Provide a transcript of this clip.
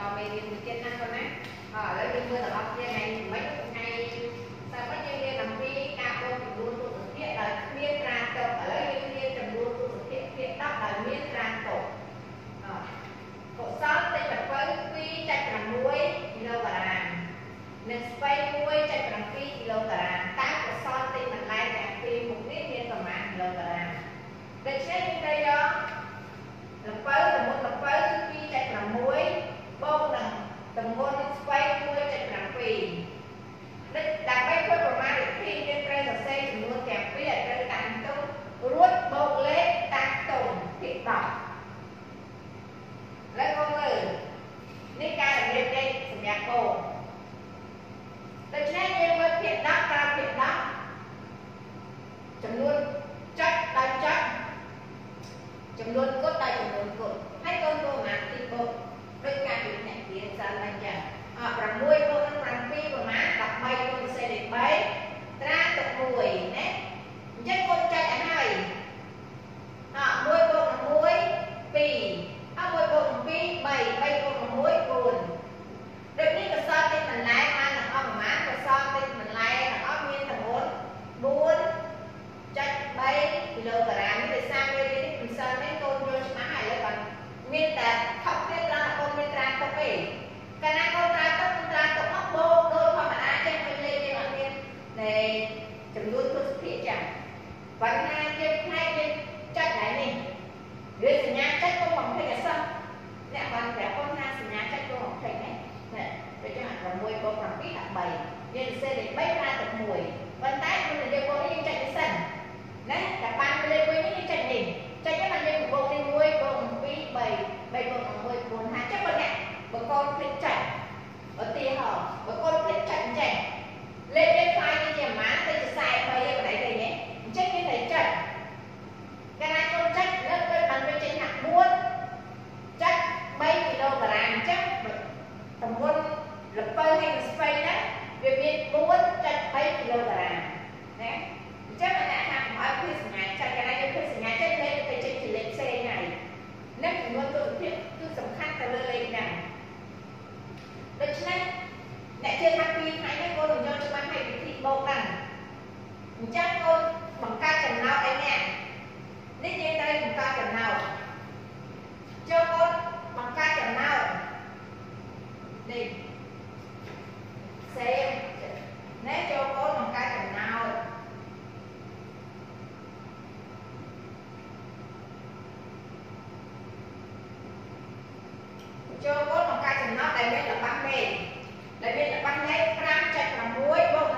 ដល់មេរៀនមួយទៀតណាកូនណាហើយឥឡូវយើងមើលទាំងអស់គ្នាថ្ងៃមិនថ្ងៃសប្តាហ៍យើងរៀនអំពីការបូកចំនួនរូបធាតុដោយគ្មានត្រាទុកឥឡូវយើងរៀនចំនួនរូបធាតុធាតុ10ដោយមានត្រាទុកកុសលតិច7 2.6គីឡូក្រាមនិងស្វ័យ1.7គីឡូក្រាម Termino 그래서 그냥 짧고 방패겠어? 그냥 방패 혼자 ចំនួនគុណភាពគឺសំខាន់ទៅលើលេខហ្នឹងដូច្នេះអ្នកជឿថាពីថ្ងៃនេះកូននឹងយល់ច្បាស់ហើយវិធីបោកហ្នឹងអញ្ចឹងកូន ចូលគោលក្នុងការចំណត់ដែលមានល្បាំងលេខដែលមានល្បាំងលេខ5.6បូក